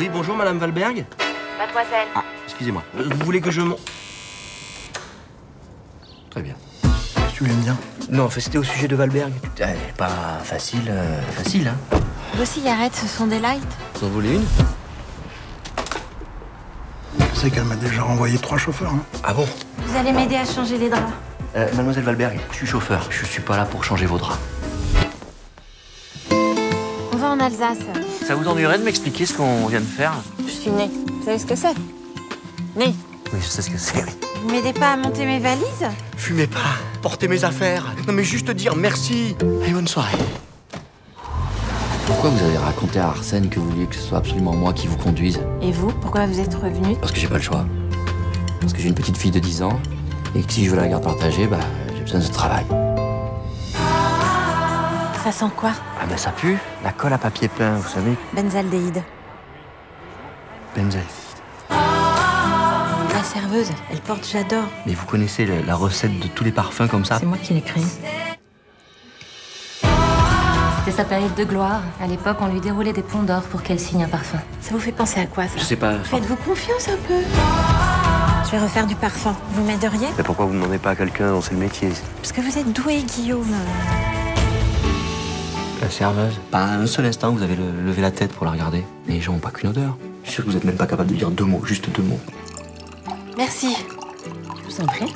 Oui, bonjour, Madame Valberg Mademoiselle. Ah, excusez-moi. Euh, Vous voulez que je mon... Très bien. Tu viens de dire Non, c'était au sujet de Valberg. Eh, pas facile, euh, facile, hein. Vos cigarettes, ce sont des lights Vous en voulez une sais qu'elle m'a déjà renvoyé trois chauffeurs. Hein. Ah bon Vous allez m'aider à changer les draps. Euh, Mademoiselle Valberg, je suis chauffeur. Je suis pas là pour changer vos draps. En Alsace. Ça vous ennuierait de m'expliquer ce qu'on vient de faire? Je suis née. Vous savez ce que c'est? Née. Oui, je sais ce que c'est. Vous m'aidez pas à monter mes valises? Fumez pas, portez mes affaires. Non, mais juste dire merci. Allez, bonne soirée. Pourquoi vous avez raconté à Arsène que vous vouliez que ce soit absolument moi qui vous conduise? Et vous, pourquoi vous êtes revenu Parce que j'ai pas le choix. Parce que j'ai une petite fille de 10 ans et que si je veux la garde partagée, bah, j'ai besoin de ce travail. Ça sent quoi Ah ben ça pue. La colle à papier peint, vous savez. Benzaldéhyde. Benzel. La serveuse, elle porte j'adore. Mais vous connaissez le- la recette de tous les parfums comme ça C'est moi qui l'ai créée. C'était sa période de gloire. À l'époque, on lui déroulait des ponts d'or pour qu'elle signe un parfum. Ça vous fait penser à quoi ça Je sais pas. enfin, Faites-vous confiance un peu. Je vais refaire du parfum. Vous m'aideriez? Mais pourquoi vous ne demandez pas à quelqu'un dont c'est le métier? Parce que vous êtes doué, Guillaume. Serveuse Pas un seul instant vous avez le- levé la tête pour la regarder. Les gens ont pas qu'une odeur. Je suis sûr que vous êtes même pas capable de dire deux mots, juste deux mots. Merci. Je vous en prie.